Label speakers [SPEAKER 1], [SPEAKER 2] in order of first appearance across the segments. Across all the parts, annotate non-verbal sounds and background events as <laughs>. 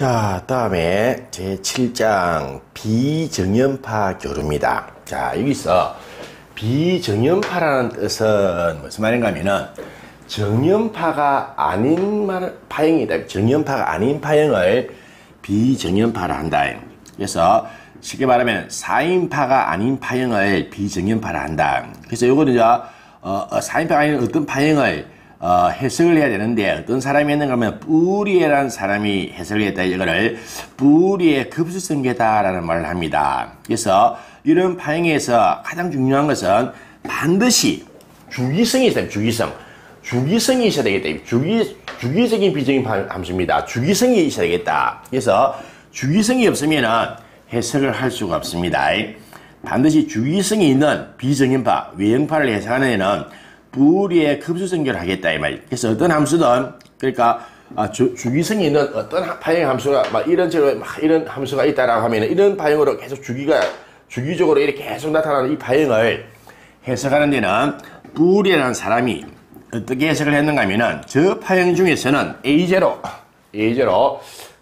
[SPEAKER 1] 자, 다음에 제7장 비정연파 교류입니다. 자, 여기서 비정연파라는 뜻은 무슨 말인가 하면은 정연파가 아닌 말, 파형이다. 정연파가 아닌 파형을 비정연파라 한다. 그래서 쉽게 말하면 4인파가 아닌 파형을 비정연파라 한다. 그래서 요거는 이제 어, 4인파가 어, 아닌 어떤 파형을 어, 해석을 해야 되는데 어떤 사람이 했는가 하면 뿌리에라는 사람이 해석을 했다 이거를 뿌리의 급수성계다라는 말을 합니다. 그래서 이런 파형에서 가장 중요한 것은 반드시 주기성이 있어야 주기성. 주기성이 있어야 되겠다. 주기, 주기적인 비정인 함수입니다. 주기성이 있어야 되겠다. 그래서 주기성이 없으면 해석을 할 수가 없습니다. 반드시 주기성이 있는 비정인파, 외형파를 해석하는 애는 부리의 급수성결을 하겠다 이 말. 그래서 어떤 함수든 그러니까 아, 주, 주기성이 있는 어떤 파형 함수가 막 이런 식으로 막 이런 함수가 있다라고 하면 이런 파형으로 계속 주기가 주기적으로 이렇게 계속 나타나는 이 파형을 해석하는 데는 푸리에라는 사람이 어떻게 해석을 했는가 하면은 저 파형 중에서는 A0 A0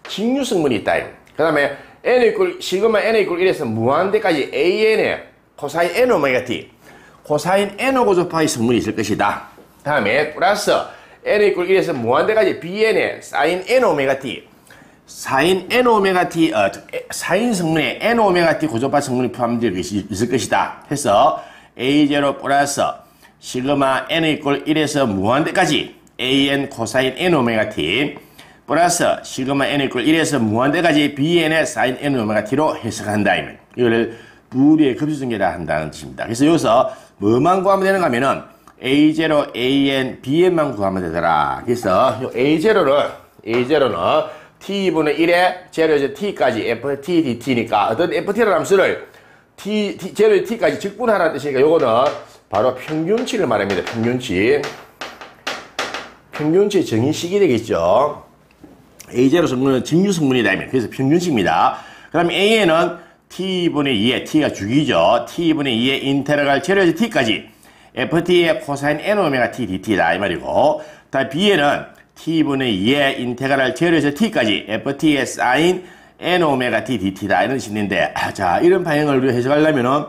[SPEAKER 1] 직류 성분이 있다. 그 다음에 n equal 시그마 n equal 1에서 무한대까지 an의 코사인 n 오메가 t 코사인 n 고조파의 성분이 있을 것이다. 다음에 플러스 n equal 1에서 무한대까지 bn의 사인 n 오메가 t 사인 n 오메가 t 어, 사인 성분에 n 오메가 t 고조파 성분이 포함되어 있을 것이다. 해서 a0 플러스 시그마 n equal 1에서 무한대까지 an 코사인 n 오메가 t 플러스 시그마 n equal 1에서 무한대까지 bn의 사인 n 오메가 t로 해석한다. 이거를 푸리에 급수 전개라 한다는 뜻입니다. 그래서 여기서 뭐만 구하면 되는가 하면은 A0, AN, BN만 구하면 되더라. 그래서 A0를, A0는 T분의 1에 제로에서 T까지 FT, DT니까 어떤 FT라는 함수를 T, T, 제로에서 T까지 직분하라는 뜻이니까 요거는 바로 평균치를 말합니다. 평균치. 평균치 정의식이 되겠죠. A0 성분은 직류 성분이다. 그래서 평균치입니다. 그 다음에 AN은 t분의 2의 t가 주기죠. t분의 2의 인테그랄 제로에서 t까지 ft의 코사인 n 오메가 t dt다 이 말이고 다음 b에는 t분의 2의 인테그랄 제로에서 t까지 ft의 사인 n 오메가 t dt다 이런 식인데 아, 자 이런 방향을 해석하려면은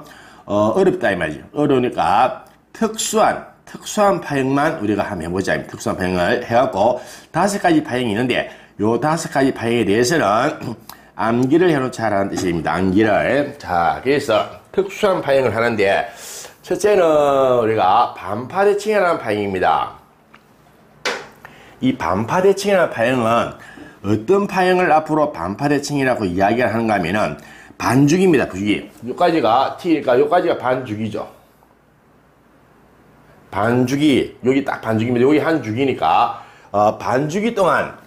[SPEAKER 1] 어, 어렵다 이 말이죠. 어려우니까 특수한 특수한 파형만 우리가 한번 해보자. 특수한 파형을 해갖고 다섯 가지 파형이 있는데 요 다섯 가지 파형에 대해서는 암기를 해놓자 라는 뜻입니다. 암기를. 자, 그래서 특수한 파형을 하는데 첫째는 우리가 반파대칭이라는 파형입니다. 이 반파대칭이라는 파형은 어떤 파형을 앞으로 반파대칭이라고 이야기를 하는가 하면은 반죽입니다. 부죽이. 요까지가 T니까 요까지가 반죽이죠. 반죽이 여기 딱 반죽입니다. 여기 한 죽이니까 어, 반죽이 동안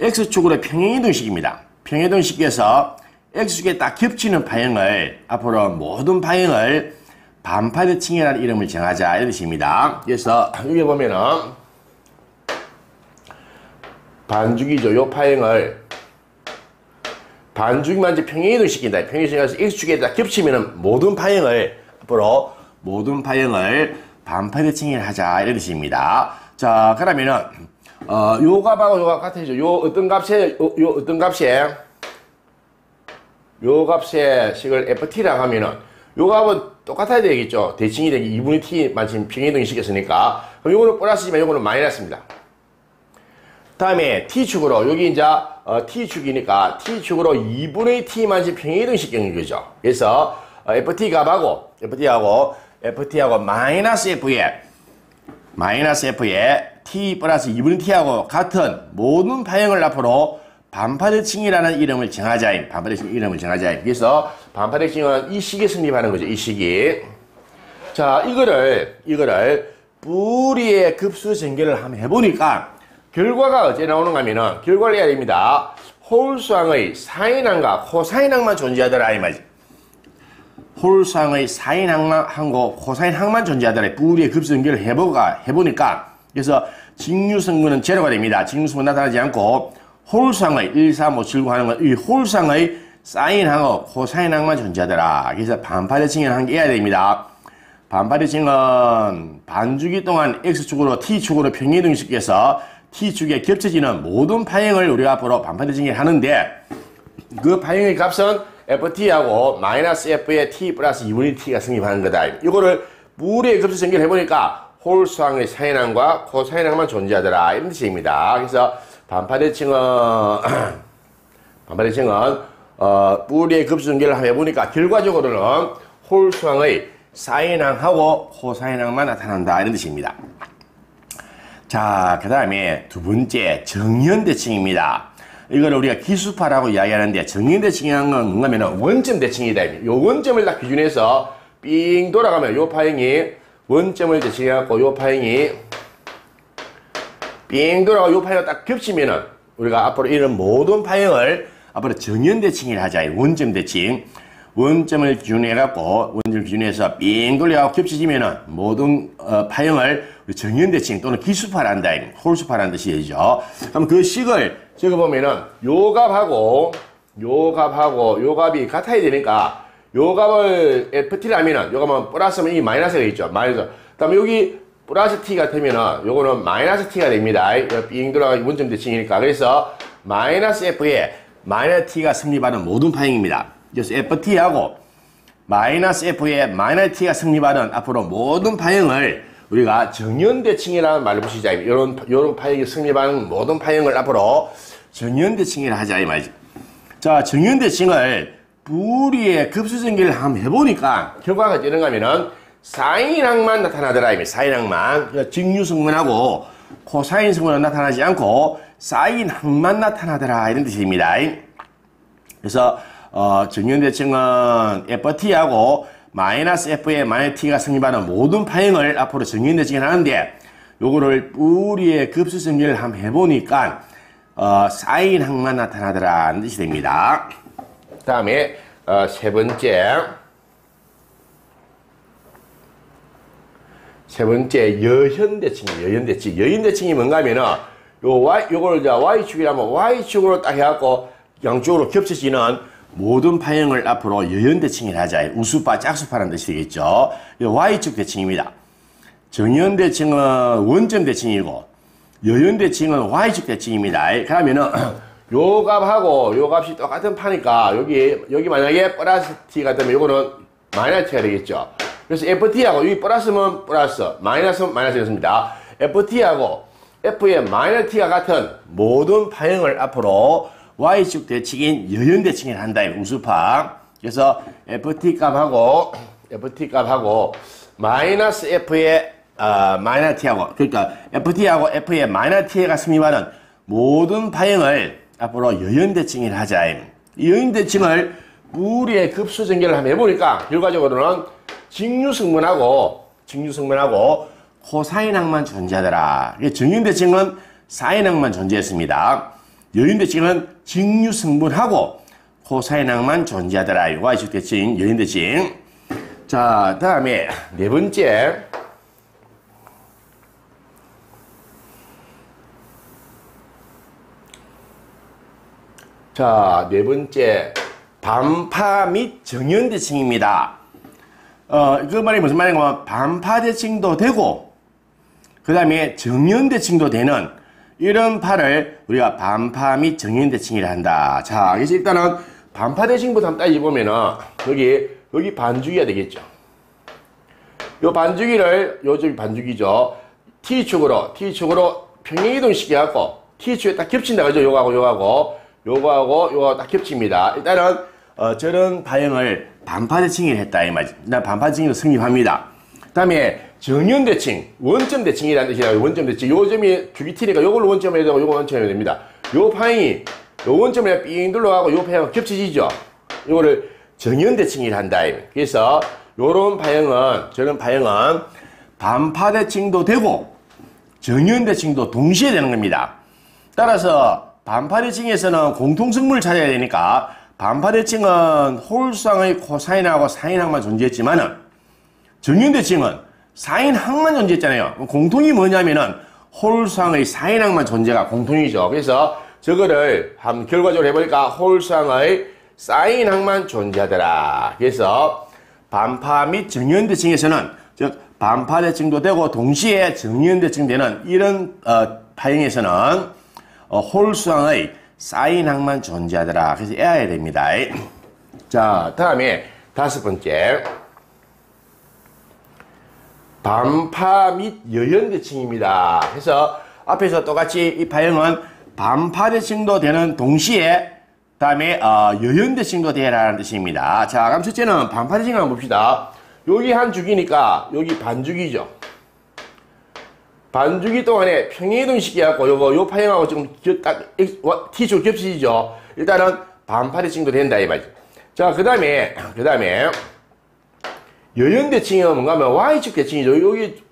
[SPEAKER 1] X축으로 평행이동식입니다. 평해동식에서 X축에 딱 겹치는 파형을 앞으로 모든 파형을 반파대칭이라는 이름을 정하자 이런 뜻입니다. 그래서 여기 보면은 반죽이죠. 요 파형을 반죽만 이제 평행이동 시킨다. 평행이동에서 X축에다 겹치면은 모든 파형을 앞으로 모든 파형을 반파대칭을 하자 이런 뜻입니다. 자 그러면은 어, 요 값하고 요 값 같아지죠. 요 어떤 값에, 요, 요 어떤 값에, 요 값의 식을 ft라고 하면은, 요 값은 똑같아야 되겠죠. 대칭이 되기 2분의 t만 지금 평행이동이 시켰으니까. 그럼 요거는 플러스지만 요거는 마이너스입니다. 다음에 t축으로, 여기 이제, 어, t축이니까 t축으로 2분의 t만 지금 평행이동 시킨 거죠. 그래서, 어, ft 값하고, ft하고, ft하고 마이너스 f에, 마이너스 f에 t 플러스 2분의 t하고 같은 모든 파형을 앞으로 반파대칭이라는 이름을 정하자. 반파대칭 이름을 정하자. 그래서 반파대칭은 이 시기에 성립하는 거죠. 이 시기. 자, 이거를, 이거를 뿌리의 급수 전개를 한번 해보니까 결과가 어째 나오는가 하면은 결과를 해야 됩니다. 홀수항의 사인항과 코사인항만 존재하더라. 이 말이지. 홀수항의 사인 항과 코사인 항만 존재하더라. 뿌리의 급수 전개를 해보가, 해보니까 그래서 직류성분은 제로가 됩니다. 직류성분 나타나지 않고 홀상의 1, 3, 5, 7, 9 하는 건이 홀상의 사인항하고 코사인 항만 존재하더라. 그래서 반파대칭을 한게 해야 됩니다. 반파대칭은 반주기 동안 X축으로 T축으로 평행이동시켜서 T축에 겹쳐지는 모든 파형을 우리가 앞으로 반파대칭을 하는데 그 파형의 값은 FT하고 마이너스 F의 T 플러스 2분의 T가 성립하는 거다. 이거를 무리의 급수 전개를 해보니까 홀수항의 사인항과 코사인항만 존재하더라. 이런 뜻입니다. 그래서 반파대칭은 <clears throat> 반파대칭은 어, 뿌리의 급수 전개를 해보니까 결과적으로는 홀수항의 사인항하고 코사인항만 나타난다. 이런 뜻입니다. 자, 그 다음에 두 번째 정연대칭입니다. 이거를 우리가 기수파라고 이야기하는데 정연대칭이라는 건 뭔가면 원점 대칭이다. 요 원점을 딱 기준해서 삥 돌아가면 요 파형이 원점을 대칭해갖고 요 파형이 삥 돌아가 요 파형이 딱 겹치면은 우리가 앞으로 이런 모든 파형을 앞으로 정연 대칭을 하자. 원점 대칭. 원점을 기준해갖고 원점을 기준해서 삥 돌려갖고 겹쳐지면은 모든 어, 파형을 정연대칭 또는 기수파란다. 홀수파라는 뜻이 되죠. 그럼 그 식을 적어보면은 요 값하고 요 값하고 요 값이 같아야 되니까 요 값을 FT를 하면은 요 값은 플러스면 이 마이너스가 있죠. 마이너스. 그다음에 여기 플러스 T 같으면은 요거는 마이너스 T가 됩니다. 삥 돌아가 원점 대칭이니까. 그래서 마이너스 F에 마이너스 T가 성립하는 모든 파형입니다. 그래서 FT하고 마이너스 F에 마이너스 T가 성립하는 앞으로 모든 파형을 우리가 정연대칭이라는 말을 보시자. 이런, 이런 파형이 성립하는 모든 파형을 앞으로 정연대칭이라 하자. 이 말이지. 자, 정연대칭을 부리의 급수전개를 한번 해보니까 결과가 어는가 하면은 사인항만 나타나더라. 이 사인항만. 직류승문하고 코사인 승문은 나타나지 않고 사인항만 나타나더라. 이런 뜻입니다. 그래서 어, 정연대칭은 FT하고 마이너스 F의 마이너스 T가 성립하는 모든 파형을 앞으로 정연대칭을 하는데 요거를 뿌리의 급수 정리를 한번 해보니까 어, 사인 항만 나타나더라는 뜻이 됩니다. 다음에 어, 세 번째 세 번째 여현대칭이에요. 여현대칭. 여현대칭이 뭔가 하면은 요 Y 요걸 이제 Y축이라면 Y축으로 딱 해갖고 양쪽으로 겹쳐지는 모든 파형을 앞으로 여연대칭을 하자. 우수파, 짝수파라는 뜻이 되겠죠. Y축 대칭입니다. 정연대칭은 원점 대칭이고 여연대칭은 Y축 대칭입니다. 그러면은 <clears throat> 요 값하고 요 값이 똑같은 파니까 여기 여기 만약에 플러스 t 같으면 요거는 마이너스 t가 되겠죠. 그래서 ft하고 여기 플러스면 플러스 마이너스는 마이너스였습니다. ft하고 f의 마이너스 t가 같은 모든 파형을 앞으로 y축 대칭인 여연 대칭을 한다. 우수파. 그래서 ft 값하고 ft 값하고 마이너스 f의 어, 마이너스 t하고 그러니까 ft하고 f의 마이너스 t가 승립하는 모든 파형을 앞으로 여연 대칭을 하자. 이 여연 대칭을 무리의 급수 전개를 한번 해보니까 결과적으로는 직류승문하고 직류승문하고 코사인항만 존재하더라. 정연 대칭은 사인항만 존재했습니다. 여인대 칭은 직류승분하고 코사인항만 존재하더라. 이거 아시죠? 대칭, 여인대 칭. 자, 다음에 네 번째. 자, 네 번째. 반파 및 정연 대칭입니다. 어, 그 말이 무슨 말이냐면 반파 대칭도 되고 그 다음에 정연 대칭도 되는 이런 파를 우리가 반파 및 정연대칭이라 한다. 자, 그래서 일단은 반파 대칭부터 한번 따지보면은 여기 여기 반주기가 되겠죠. 요 반주기를 요즘 반주기죠. T축으로 T축으로 평행이동 시켜 갖고 T축에 딱 겹친다 그죠? 요거하고 요거하고 요거하고 요거 딱 겹칩니다. 일단은 어, 저런 파형을 반파 대칭을 했다 이 말이죠. 나 반파 대칭으로 성립합니다. 다음에 정현대칭, 원점 대칭이라는 뜻이에요. 원점 대칭. 요 점이 주기 T니까 요걸 원점에 대고 요거 원점에 댑니다. 요 파형이 요 원점에 삥 둘러가고 요 파형은 겹쳐지죠. 요거를 정현대칭이라 한다. 그래서 요런 파형은, 저런 파형은 반파 대칭도 되고 정현대칭도 동시에 되는 겁니다. 따라서 반파 대칭에서는 공통성분을 찾아야 되니까 반파 대칭은 홀수항의 코사인하고 사인항만 존재했지만은 정연대칭은 사인항만 존재했잖아요. 공통이 뭐냐면은 홀수항의 사인항만 존재가 공통이죠. 그래서 저거를 한 결과적으로 해보니까 홀수항의 사인항만 존재하더라. 그래서 반파 및 정연대칭에서는 즉 반파 대칭도 되고 동시에 정연대칭 되는 이런 어, 파형에서는 어, 홀수항의 사인 항만 존재하더라. 그래서 애야 됩니다. 자, 다음에 다섯 번째. 반파 및 여연대칭입니다. 그래서 앞에서 똑같이 이 파형은 반파 대칭도 되는 동시에 다음에 어, 여연 대칭도 되라는 뜻입니다. 자, 그럼 첫째는 반파 대칭 한번 봅시다. 여기 한 주기니까 여기 반주기죠. 반주기 동안에 평행이동 시켜갖고 요거 요 파형하고 좀딱 T축 겹치죠. 일단은 반파 대칭도 된다 이 말이죠. 자, 그 다음에 그 다음에 여연대칭이 뭔가 하면 Y축 대칭이죠. 여기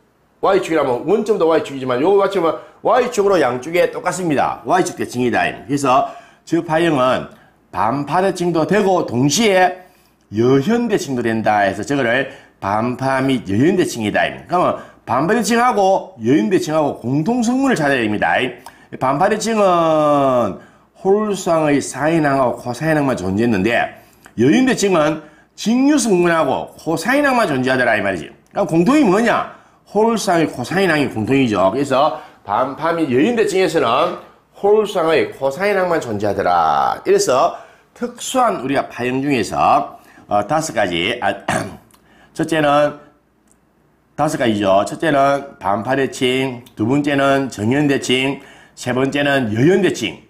[SPEAKER 1] Y축이라면 원점도 Y축이지만 요 Y축은 Y축으로 양쪽에 똑같습니다. Y축 대칭이다. 그래서 저 파형은 반파 대칭도 되고 동시에 여현 대칭도 된다 해서 저거를 반파 및 여현 대칭이다. 그러면 반파 대칭하고 여현 대칭하고 공통성분을 찾아야 됩니다. 반파 대칭은 홀수항의 사인항하고 코사인항만 존재했는데 여현 대칭은 직류성분하고 코사인항만 존재하더라 이 말이지. 그럼 공통이 뭐냐? 홀수항의 코사인항이 공통이죠. 그래서 반파 및 여현대칭에서는 홀수항의 코사인항만 존재하더라. 이래서 특수한 우리가 파형 중에서 어, 다섯 가지 아, <clears throat> 첫째는 다섯 가지죠. 첫째는 반파대칭, 두 번째는 정연대칭, 세 번째는 여연대칭,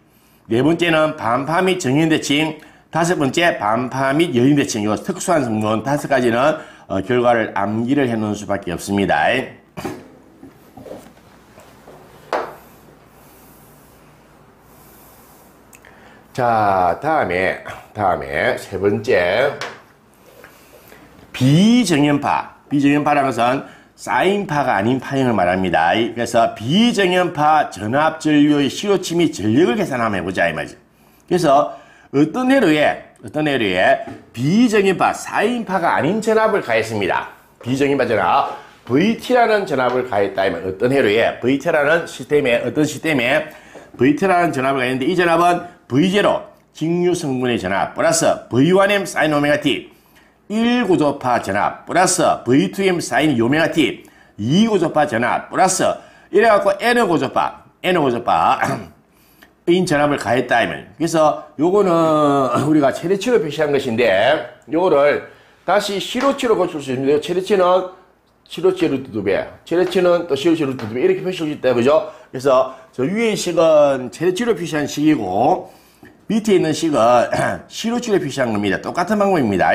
[SPEAKER 1] 네 번째는 반파 및 정연대칭, 다섯 번째 반파 및 여인 대칭 이 특수한 성분 다섯 가지는 어, 결과를 암기를 해 놓을 수밖에 없습니다. <clears throat> 자, 다음에 다음에 세 번째 비정연파 비정연파라는 것은 사인파가 아닌 파형을 말합니다. 그래서 비정연파 전압전류의 시로치 및 전력을 계산하면 해보자 이 말이죠. 그래서 어떤 회로에 어떤 회로에 비정인파, 사인파가 아닌 전압을 가했습니다. 비정인 파 전압 VT라는 전압을 가했다 면 어떤 회로에 VT라는 시스템에 어떤 시스템에 VT라는 전압을 가했는데 이 전압은 V0 직류 성분의 전압 플러스 V1M 사인 오메가 T 1고조파 전압 플러스 V2M 사인 오메가 T 2고조파 전압 플러스 이래갖고 N고조파 N고조파 <clears throat> 인 전압을 가했다 이면 그래서 요거는 <laughs> 우리가 최대치로 표시한 것인데 요거를 다시 실효치로 고칠 수 있는데요. 최대치는 실효치 루트 두 배, 최대치는 또 실효치 루트 두배 이렇게 표시할 수 있다 그죠? 그래서 저 위에 식은 최대치로 표시한 식이고 밑에 있는 식은 <clears throat> 시로치로 표시한 겁니다. 똑같은 방법입니다.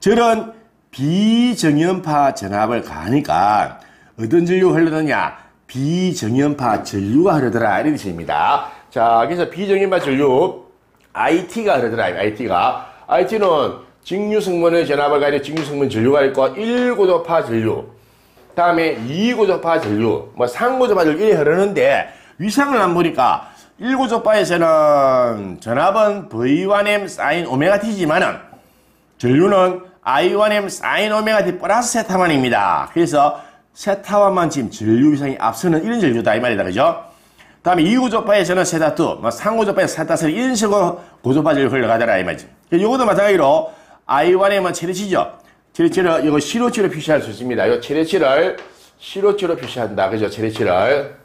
[SPEAKER 1] 저런 비정연파 전압을 가니까 어떤 전류가 흐르느냐 비정연파 전류가 흐르더라 이런 뜻입니다. 자 그래서 비정연파 전류 IT가 흐르더라 IT가 IT는 직류성분의 전압을 가리는 직류성분 전류가 있고 1고도파 전류 다음에 2고도파 전류 뭐 3고도파 전류 이렇게 흐르는데 위상을 안 보니까 1고도파에서는 전압은 V1M 사인 오메가 T지만은 전류는 I1M 사인 오메가 T 플러스 세타만입니다. 그래서 세타와만 지금 전류 위상이 앞서는 이런 전류다 이 말이다 그죠? 다음에 2구조파에서는 세타2, 뭐 3구조파에서 세타3 이런 식으로 구조파 전류 흘러가더라 이 말이지. 요것도 마찬가지로 I1에 뭐 체리치죠. 체리치를 이거 시로치로 표시할 수 있습니다. 이 체리치를 시로치로 표시한다. 그죠? 체리치를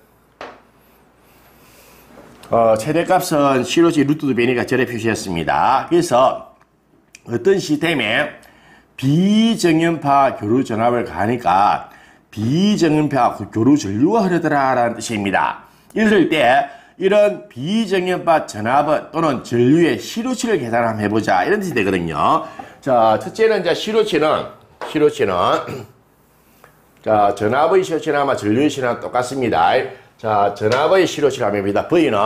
[SPEAKER 1] 어, 최대값은 시로치 루트 두 배니까 절에 표시했습니다. 그래서 어떤 시스템에 비정연파 교류 전압을 가니까 비정연파 교류 전류가 흐르더라라는 뜻입니다. 이럴 때 이런 비정연파 전압은 또는 전류의 시로치를 계산 한번 해보자 이런 뜻이 되거든요. 자, 첫째는 이제 실효치는 실효치는 <clears throat> 자 전압의 실효치는 아마 전류의 실효치랑 똑같습니다. 자 전압의 실효치를 하면 됩니다. V는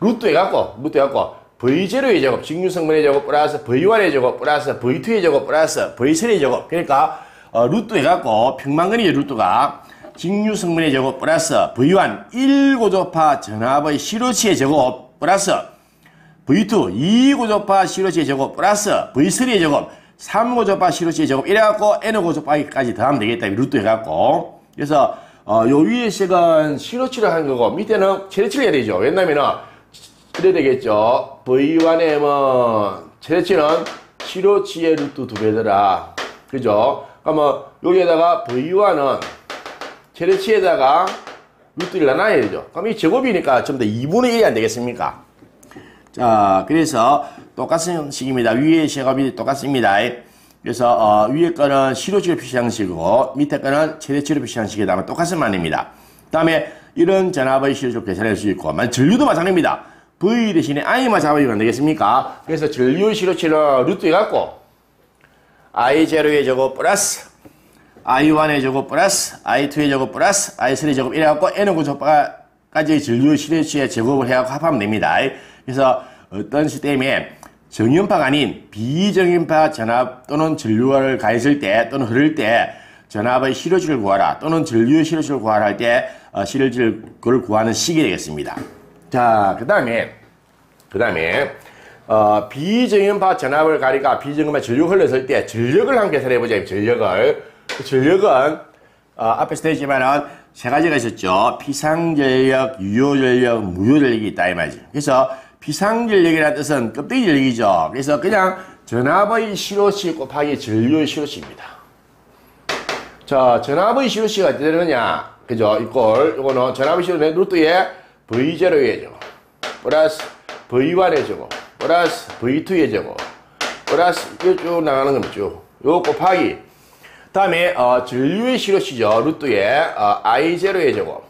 [SPEAKER 1] 루트 해갖고 루트 해갖고 V0의 제곱, 직류 성분의 제곱 플러스 V1의 제곱 플러스 V2의 제곱 플러스 V3의 제곱 그러니까 어, 루트 해갖고 평방근의 루트가. 직류성분의 제곱 플러스 V1 1고조파 전압의 실효치의 제곱 플러스 V2 2고조파 시로치의 제곱 플러스 V3의 제곱 3고조파 시로치의 제곱 이래갖고 N고조파까지 더하면 되겠다 루트 해갖고. 그래서 어, 요 위에 식은 시로치를 한 거고 밑에는 체리치를 해야 되죠. 왜냐면은 이래 되겠죠. V1M은 체리치는 시로치의 루트 두 배더라. 그죠 그러면 여기에다가 V1은 체르치에다가 루트 1 나눠야 되죠. 그럼 이 제곱이니까 전부 다 2분의 1이 안 되겠습니까? 자, 그래서 똑같은 식입니다. 위의 제곱이 똑같습니다. 그래서 어, 위에 거는 시로치로 표시한 식이고 밑에 거는 최대치로 표시한 식이다. 똑같은 말입니다. 다음에 이런 전압의 시로치로 계산할 수 있고 만 전류도 마찬가지입니다. V 대신에 I만 잡아주면 안 되겠습니까? 그래서 전류 시로치는 루트 해갖고 I0의 제곱 플러스 I1의 제곱 플러스 I2의 제곱 플러스 I3의 제곱 이래갖고 N은 구조까지 전류 시로치의 제곱을 해갖고 합하면 됩니다. 그래서 어떤 시스템에 정연파가 아닌 비정연파 전압 또는 전류를 가했을 때 또는 흐를 때 전압의 실효질을 구하라 또는 전류의 실효질을 구하라 할때 어, 실효질을 구하는 식이 되겠습니다. 자, 그 다음에 그 다음에 어, 비정연파 전압을 가리가 비정연파 전류가 흘렀을 때 전력을 한번 계산해 보자. 전력을. 그 전력은 어, 앞에서 되지만은 세 가지가 있었죠. 피상전력, 유효전력, 무효전력이 있다 이 말이지. 그래서 피상전력이라는 뜻은 껍데기 전력이죠. 그래서 그냥 전압의 실효치 곱하기 전류의 실효치입니다. 자, 전압의 실효치가 어떻게 되느냐? 그죠? equal, 요거는 전압의 실효 루트에 V0의 제곱, 플러스 V1의 제곱, 플러스 V2의 제곱, 플러스 쭉 나가는 겁니다. 쭉. 요 곱하기. 다음에, 어, 전류의 실효치죠. 루트에, 어, I0의 제곱,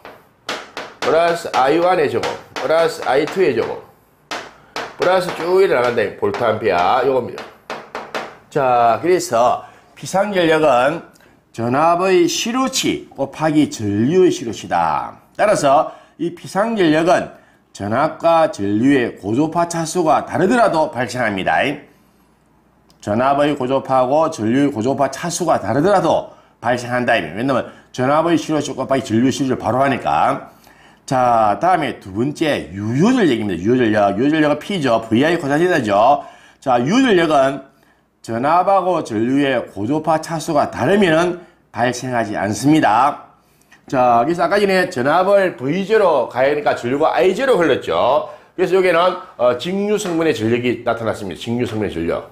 [SPEAKER 1] 플러스 I1의 제곱, 플러스 I2의 제곱, 플러스 쭉 이래 나간다. 볼트 암페어 요겁니다. 자, 그래서 피상전력은 전압의 실효치 곱하기 전류의 실효치다. 따라서 이 피상전력은 전압과 전류의 고조파 차수가 다르더라도 발생합니다. 전압의 고조파하고 전류의 고조파 차수가 다르더라도 발생한다. 왜냐면 전압의 시루치 곱하기 전류의 시루치를 바로 하니까 자, 다음에 두 번째 유효전력 얘기입니다. 유효전력. 유효전력은 P죠. VI 코사시다죠. 자, 유효전력은 전압하고 전류의 고조파 차수가 다르면 발생하지 않습니다. 자, 그래서 아까 전에 전압을 V0로 가니까 전류가 I0로 흘렀죠. 그래서 여기는 어, 직류 성분의 전력이 나타났습니다. 직류 성분의 전력.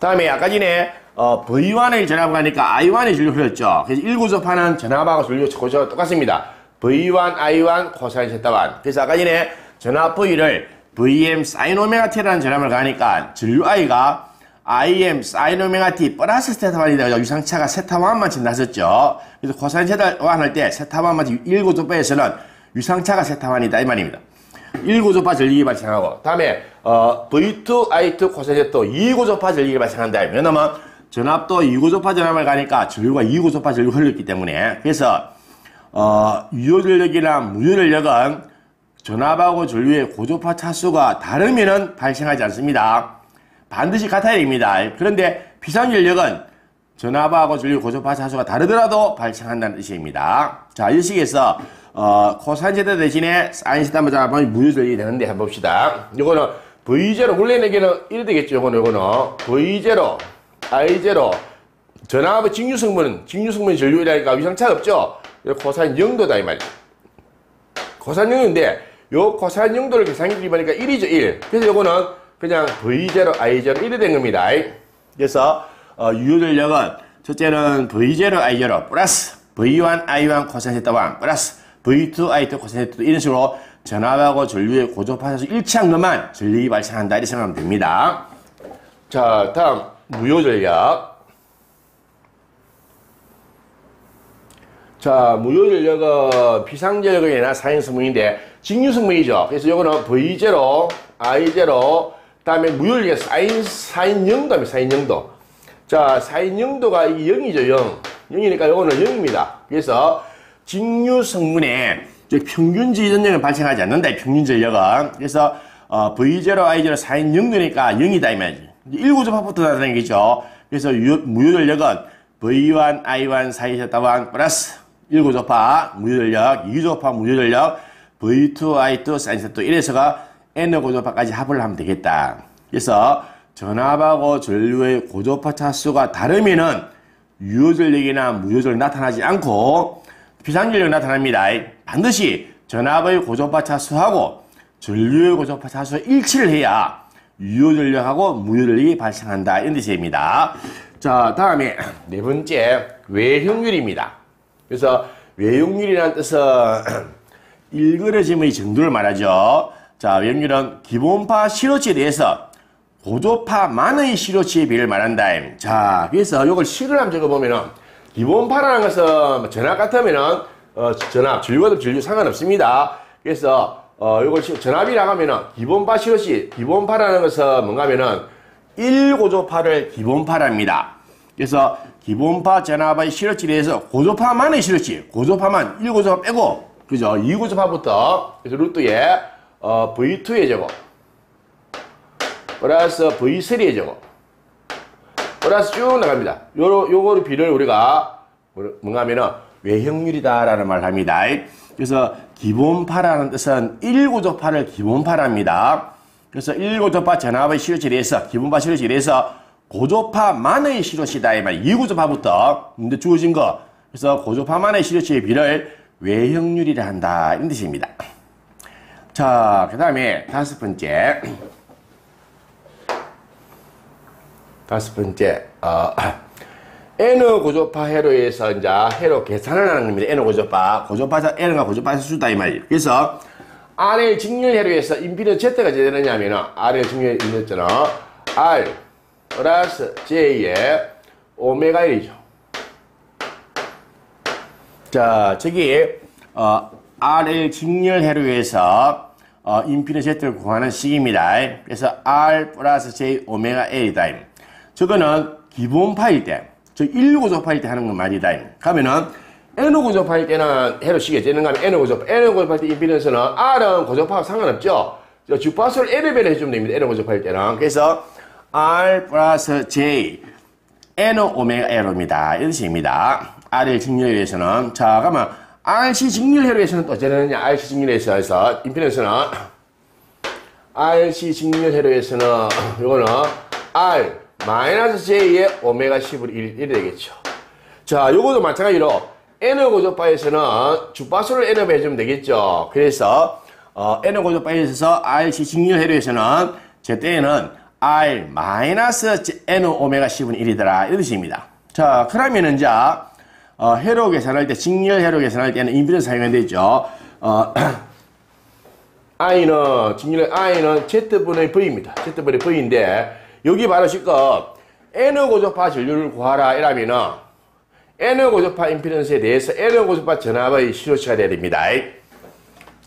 [SPEAKER 1] 다음에 아까 전에 어, V1의 전압을 가니까 I1의 전류 흘렀죠. 그래서 1구조파는 전압하고 전류 고조가 똑같습니다. V1, I1, 코사인 세타반. 그래서 아까 전에 전압 V를 VM 사인 오메가 T라는 전압을 가니까 전류 I가 IM 사인 오메가 T 플러스 세타반이 되고 유상차가 세타반만 지났었죠. 그래서 코사인 세타반 할 때 세타반만 1구조파에서는 유상차가 세타반이다 이 말입니다. 1구조파 전력이 발생하고 다음에 어, V2, I2 코사인 세타 2구조파 전력이 발생한다. 왜냐면 전압도 2구조파 전압을 가니까 전류가 2구조파 전류가 흘렀기 때문에 그래서 어, 유효전력이나 무효전력은 전압하고 전류의 고조파 차수가 다르면 발생하지 않습니다. 반드시 같아야 됩니다. 그런데 비상전력은 전압하고 전류 고조파 차수가 다르더라도 발생한다는 뜻입니다. 자, 이 식에서 어, 코사인 세타 대신에 사인 세타만 잡으면 무효전력이 되는데 한번 봅시다. 이거는 V0 원래내기는 이래 되겠죠. 이거는 이거는 V0, I0 전압의 직류 성분은 직류 성분이 전류이라니까 위상차 없죠. 코사인 0도다 이 말이죠. 코사인 0인데 요 코사인 0도를 계산해 주니까 1이죠 1. 그래서 요거는 그냥 V0, I0 1이 된 겁니다. 그래서 어, 유효전력은 첫째는 V0, I0 플러스 V1, I1 코사인 세타 1 플러스 V2, I2 코사인 세타 2 이런 식으로 전압하고 전류의 고조파에서 일치한 것만 전력이 발생한다 이렇게 생각하면 됩니다. 자 다음 무효전력 자, 무효전력은 피상전력의 사인 성분인데 직류성분이죠. 그래서 이거는 V0, I0, 다음에 무효전력 사인, 사인 0도입니다. 사인 0도. 자, 사인 0도가 이게 0이죠. 0. 0이니까 이거는 0입니다. 그래서 직류 성분에 평균지 전력은 발생하지 않는다. 평균 전력은. 그래서 어, V0, I0 사인 0도니까 0이다. 이 말이지. 1구조파부터 나타나는 거죠. 그래서 무효전력은 V1, I1 사이셨다만 플러스 1구조파 무효전력, 2구조파 무효전력, V2, I2, 사인세토 1에서가 N구조파까지 합을 하면 되겠다. 그래서 전압하고 전류의 고조파 차수가 다르면은 유효전력이나 무효전력이 나타나지 않고 비상전력이 나타납니다. 반드시 전압의 고조파 차수하고 전류의 고조파 차수가 일치를 해야 유효전력하고 무효전력이 발생한다. 이런 뜻입니다. 자, 다음에 네 번째 외형률입니다. 그래서 외용률이라는 뜻은 <clears throat> 일그러짐의 정도를 말하죠. 자, 외용률은 기본파 시로치에 대해서 고조파만의 시로치의 비를 말한다. 자, 그래서 이걸 식을 한번 적어보면은 기본파라는 것은 전압 같으면은 어, 전압, 전류과도 전류 상관없습니다. 그래서 어, 이걸 전압이라고 하면은 기본파 시로치, 기본파라는 것은 뭔가 하면은 1고조파를 기본파랍니다. 그래서 기본파 전압의 시로치에 대해서 고조파만의 시로치, 고조파만 1고조파 빼고, 그죠? 2고조파부터, 그래서 루트에, 어, V2의 제곱, 플러스 V3의 제곱, 플러스 쭉 나갑니다. 요, 요거를 비를 우리가, 뭔가 하면은 외형률이다라는 말을 합니다. 그래서 기본파라는 뜻은 1고조파를 기본파랍니다. 그래서 1고조파 전압의 시로치에 대해서, 기본파 시로치에 대해서 고조파만의 말. 2고조파부터 근데 주어진 거. 그래서 고조파만의 시로치의 비를 외형률이라 한다. 이런 뜻입니다. 자, 그 다음에 다섯 번째. 다섯 번째. 어, N 고조파 회로 에서 이제 회로 계산을 하는 겁니다. N 고조파. 고조파, N과 고조파에서 수다 이 말이에요. 그래서 RL 직렬 회로 에서 인피는 Z가 되느냐면은 RL 직렬 인했잖아. R 플러스 J의 오메가 1이죠. 자, 저기 어, RL 직렬 회로에서 어, 인피니 Z를 구하는 식입니다. 그래서 R 플러스 J 오메가 L이다. 저거는 기본 파일 때, 저 1고조파일 때 하는 건 말이다. 그러면은 N고조파일 때는 회로식이 되는가 하면 N고조파, N고조파일 때 인피니스는 R은 고조파와 상관없죠. 주파수를 L을 배려해주면 됩니다. N고조파일 때는. 그래서 R 플러스 J N 오메가 L입니다. 이런 식입니다. R을 직렬해서는 자 그러면 RC 직렬회로에서는 또 어찌 되느냐 RC 직렬회로에서 임피던스는 RC 직렬회로에서는 이거는 R 마이너스 J의 오메가 10을 1, 1이 되겠죠. 자 요것도 마찬가지로 N 고조파에서는 주파수를 N을 해주면 되겠죠. 그래서 어, N 고조파에서 RC 직렬회로에서는 제때에는 R 마이너스 N 오메가 10은 1이더라. 이런 뜻입니다. 자, 그러면은 이제, 어, 회로 계산할 때, 직렬 회로 계산할 때는 인피를 사용해야 되죠. 어, <clears throat> I는, 직렬 I는 Z분의 V입니다. Z분의 V인데, 여기 바로 실컷 N 고조파 전류를 구하라. 이라면은, N 고조파 임피던스에 대해서 N 고조파 전압의 시로치가 돼야 됩니다.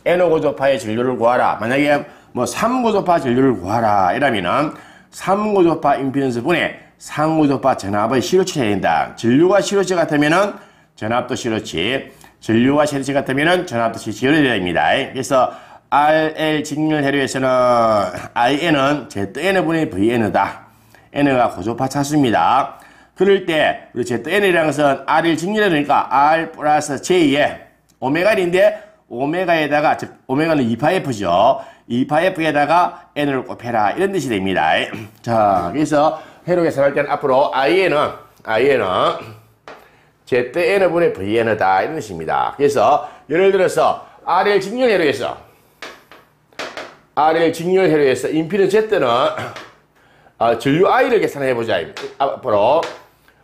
[SPEAKER 1] N 고조파의 전류를 구하라. 만약에 뭐 3고조파 전류를 구하라 이러면은 3고조파 임피던스 분의 3고조파 전압의 해야 된다. 전류가 시로치 같으면은 전압도 시로치, 전류가 시로치 같으면은 전압도 해야 됩니다. 그래서 RL 직렬 회로에서는 IN은 ZN분의 VN다. N가 고조파 차수입니다. 그럴 때 우리 ZN이라는 것은 R을 직렬하니까 R 플러스 J에 오메가1인데 오메가에다가 즉 오메가는 2파F죠. 2파F에다가 n을 곱해라 이런 뜻이 됩니다. <clears throat> 자, 그래서 회로 계산할 때는 앞으로 i는 i는 zn분의 vn다 이런 뜻입니다. 그래서 예를 들어서 rl 직렬 회로에서 rl 직렬 회로에서 인피는 z는 어, 전류 i를 계산해 보자. 앞으로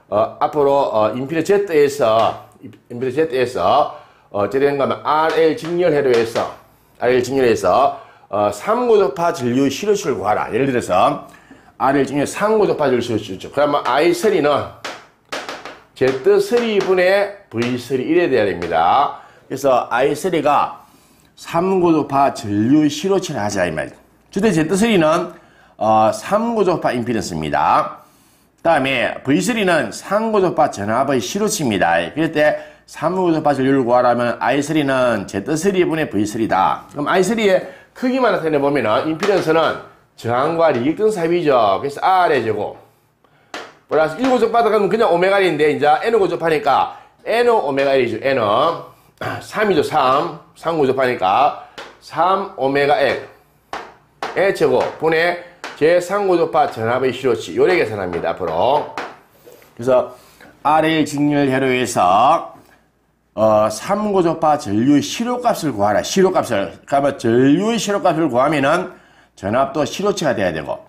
[SPEAKER 1] 어, 앞으로 어, 인피는 z에서 인피는 z에서 어찌 되는가 하면 rl 직렬 회로에서 rl 직렬에서 어, 3고조파 전류 시로수를 구하라. 예를 들어서 R을 중에 3고조파 전류 시로수 그러면 I3는 Z3분의 V3 이래 돼야 됩니다. 그래서 I3가 3고조파 전류 시로치를 하자 이 말이죠. 주대 Z3는 어, 3고조파 임피던스입니다. 그 다음에 V3는 3고조파 전압의 시로치입니다. 그럴 때 3고조파 전류를 구하라면 I3는 Z3분의 V3다. 그럼 I3의 크기만 나타내 보면은 임피던스는 저항과 리액턴 삽이죠. 그래서 R의 제곱 플러스 1고접 받아가면 그냥 오메가1인데 이제 N 고접하니까 N 오메가 1이죠. N은 3이죠. 3. 3 고접하니까 3 오메가 L 의 제곱 분의 제3고접파 전압의 시로치 요래 계산합니다. 앞으로 그래서 RL 직렬 회로에서 어, 3고조파 전류의 시료값을 구하라. 시료값을. 그러면 전류의 시료값을 구하면은 전압도 시로치가 돼야 되고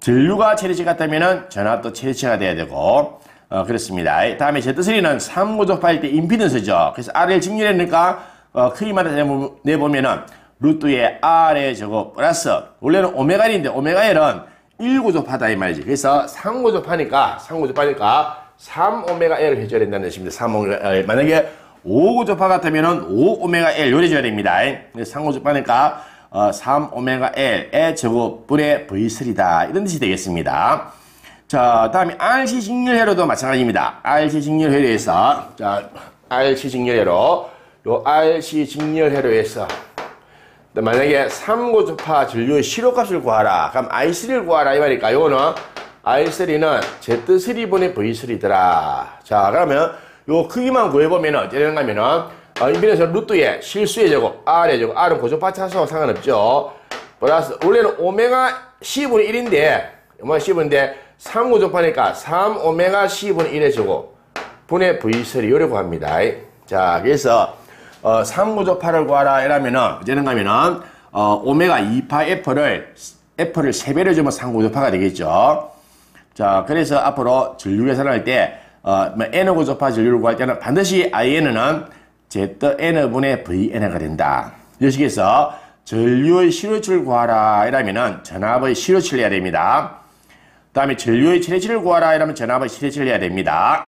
[SPEAKER 1] 전류가 체리치 같다면은 전압도 체리치가 돼야 되고 어, 그렇습니다. 다음에 Z3는 3고 좁파일 때 임피던스죠. 그래서 R을 직렬하니까 어, 크기마다 내보- 내보면은 루트의 R의 저거 플러스 원래는 오메가 1인데 오메가 1은 1고 좁하다 이 말이지. 그래서 3고 좁하니까 3고 좁하니까 3 오메가 L을 해줘야 된다는 뜻입니다. 3 오메가 L. 만약에 5고 좁파 같으면은 5 오메가 L 요래줘야 됩니다. 그래서 3고 좁하니까 어, 3 오메가 L의 제곱분의 V3다. 이런 뜻이 되겠습니다. 자, 다음에 RC 직렬회로도 마찬가지입니다. RC 직렬회로에서, 자, RC 직렬회로, 요 RC 직렬회로에서, 만약에 3고주파 전류의 시로값을 구하라. 그럼 I3를 구하라. 이 말일까? 요거는 I3는 Z3분의 V3더라. 자, 그러면 요 크기만 구해보면은, 어떻게 되는가면은, 어, 인비에서 루트의 실수의 제곱, R의 제곱, R은 고주파 차수하고 상관없죠. 플러스, 원래는 오메가 C분의 1인데, 오메가 C분인데, 3고접하니까 3 오메가 C분의 1의 제곱, 분의 V3 요래 구합니다. 자, 그래서, 어, 3고접파를 구하라. 이러면은, 어쩌는 가면은, 어, 오메가 2파 F를, F를 3배를 주면 3고접파가 되겠죠. 자, 그래서 앞으로 전류 계산할 때, 어, 뭐 N고접파 전류를 구할 때는 반드시 IN은 ZN분의 VN가 된다. 이 식에서 전류의 실효치를 구하라. 이러면은 전압의 실효치를 해야 됩니다. 다음에 전류의 최대치를 구하라. 이러면 전압의 최대치를 해야 됩니다.